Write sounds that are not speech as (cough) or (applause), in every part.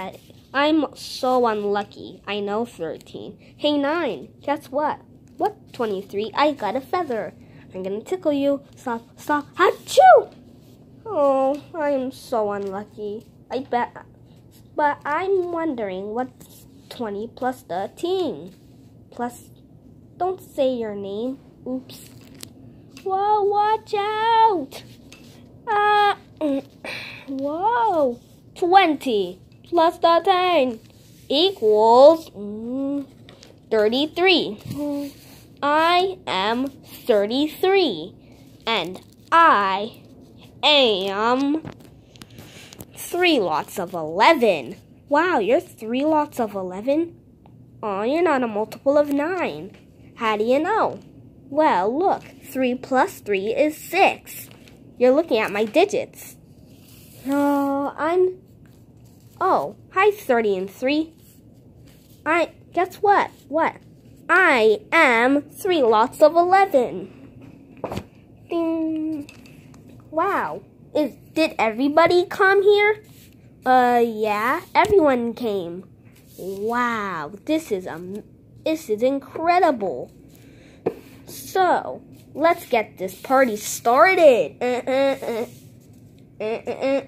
that. I'm so unlucky. I know 13. Hey, 9. Guess what? What? 23. I got a feather. I'm gonna tickle you. Stop, stop. Achoo! Oh, I'm so unlucky. I bet. But I'm wondering what's 20 plus 13? Plus, don't say your name. Oops. Whoa, watch out! Uh, (clears throat) whoa. 20 plus 13 equals mm, 33. I am 33 and I am three lots of 11. Wow, you're three lots of 11? Oh, you're not a multiple of 9. How do you know? Well, look, 3 plus 3 is 6. You're looking at my digits. Oh, I'm Oh, hi 30 and 3. I, guess what? What? I am 3 lots of 11. Ding. Wow. Is, did everybody come here? Uh, yeah, everyone came. Wow, this is um, this is incredible. So, let's get this party started. Uh, uh, uh. I'm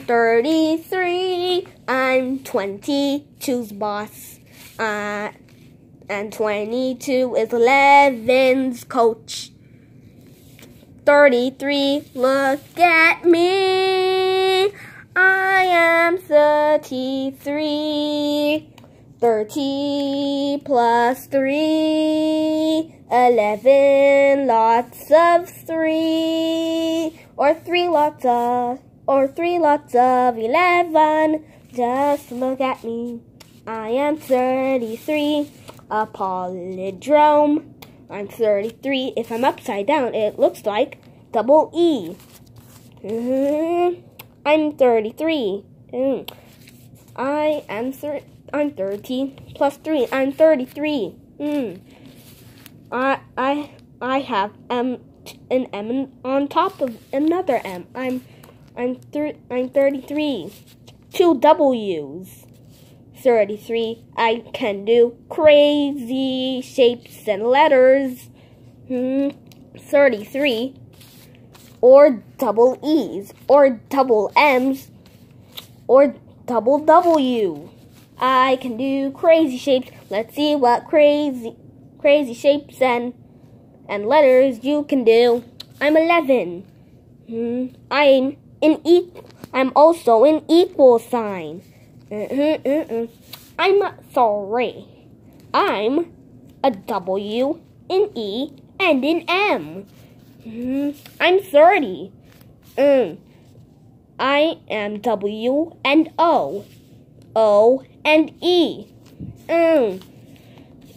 33. I'm 22's boss. Uh, and 22 is 11's coach. 33, look at me. I am 33. 30 plus 3, 11 lots of 3, or 3 lots of, or 3 lots of 11. Just look at me. I am 33, a palindrome. I'm 33. If I'm upside down, it looks like double E. Mm-hmm. I'm 33. Mm. I am 30. I'm 30 plus 3. I'm 33. Hmm. I I I have M an M on top of another M. I'm I'm thir- I'm 33. Two W's. 33. I can do crazy shapes and letters. Hmm. 33. Or double E's. Or double M's. Or double W. I can do crazy shapes. Let's see what crazy crazy shapes and and letters you can do. I'm 11. Hmm. I'm an equal. I'm also an equal sign. Mm-hmm, mm-mm. I'm sorry. I'm a W, an E, and an M. Mm-hmm. I'm 30. Mm. I am W and O. O and E. Mm.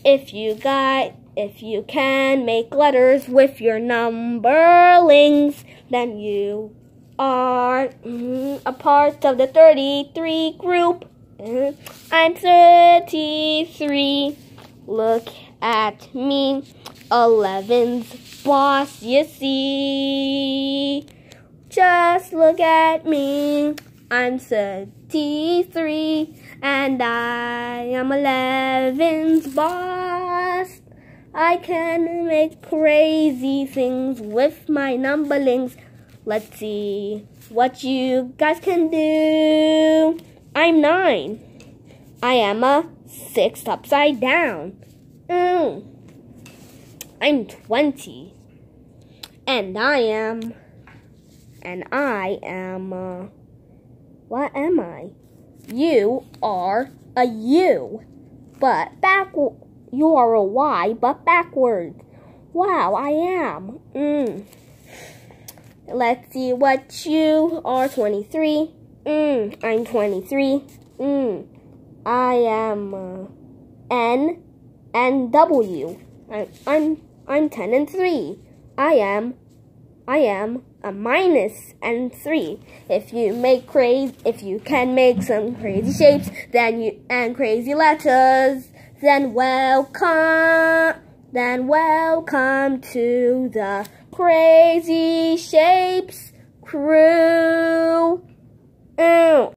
If you got, if you can make letters with your numberlings, then you are mm, a part of the 33 group. Mm. I'm 33. Look at me. 11's boss, you see. Just look at me. I'm 33 and I am 11's boss. I can make crazy things with my numberlings. Let's see what you guys can do. I'm 9. I am a 6 upside down. Mm. I'm 20. And I am. And I am. Uh, what am I? You are a U, but back you are a Y, but backwards. Wow, I am. Mm. Let's see what you are. Twenty-three. Mm. I'm twenty-three. Mm. I am uh, N and W. I, I'm I'm ten and three. I am I am a minus and three. If you make crazy, if you can make some crazy shapes, then you and crazy letters, then welcome, then welcome to the crazy shapes crew. Ew.